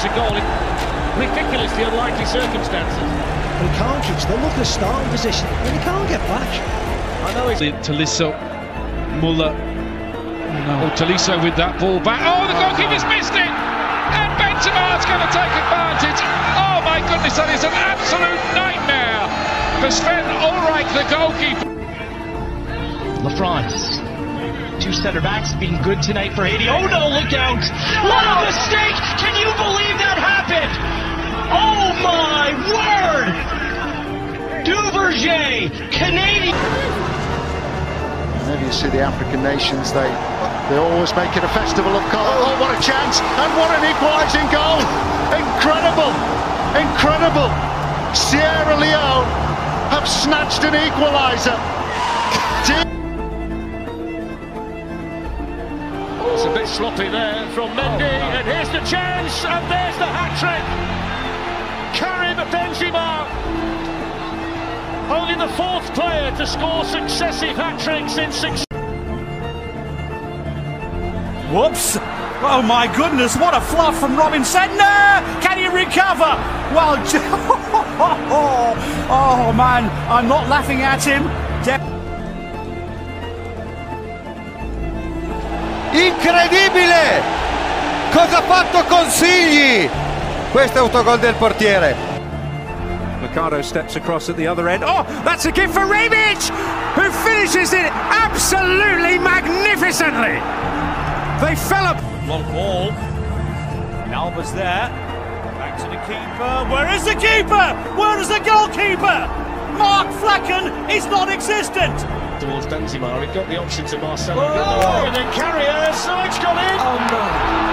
Marcus Rashford gets a goal in ridiculously unlikely circumstances. He can't reach the look at starting position and he can't get back. I know he's Tolisso, Muller. No. Oh, Tolisso with that ball back. Oh, the goalkeeper's missed it! And Benzema's going to take advantage. Oh my goodness, that is an absolute nightmare for Sven Ulreich, the goalkeeper. LaFrance. Two center backs being good tonight for Haiti. Oh no, look out! What a mistake! Can you believe that happened? Oh my word! Duverger, Canadian. Whenever you see the African nations, they they always make it a festival of colour. Oh, what a chance! And what an equalising goal! Incredible! Incredible! Sierra Leone have snatched an equaliser. It's a bit sloppy there from Mendy, and here's the chance, and there's the hat trick. Karim Benzema, only the fourth player to score successive hat tricks in six. Whoops! Oh my goodness, what a fluff from Robin Zentner! Can he recover? Well, oh man, I'm not laughing at him. De- Incredibile! Cosa ha fatto Consigli? Questo è autogol del portiere. Ricardo steps across at the other end. Oh, that's a gift for Rebic, who finishes it absolutely magnificently. They fell up. Long ball. And Alba's there. Back to the keeper. Where is the keeper? Where is the goalkeeper? Mark Flekken is non-existent. Towards Benzema, he got the option to Marcelo. Oh, and then Karius, so it's gone in. Oh,